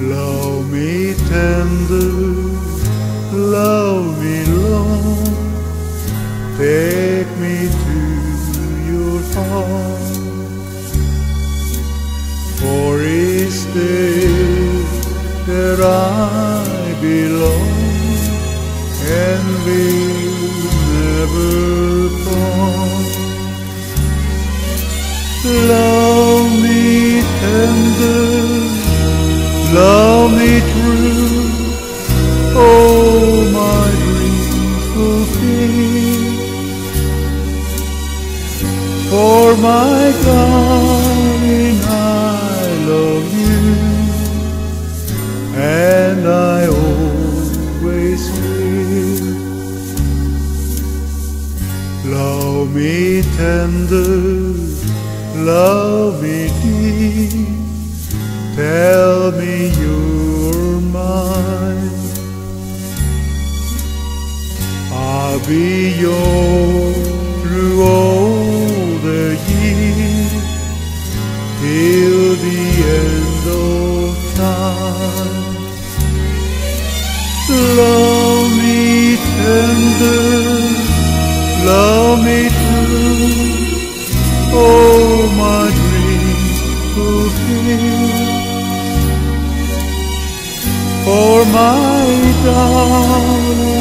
Love me tender, love me long, take me to your heart. For it's there that I belong and will never part. Love me tender, love me true, all oh, my dreams fulfill. For my darling, I love you, and I always will. Love me tender, love me deep, be yours through all the years till the end of time. Love me tender, love me true, all oh, my dreams fulfill. For my darling,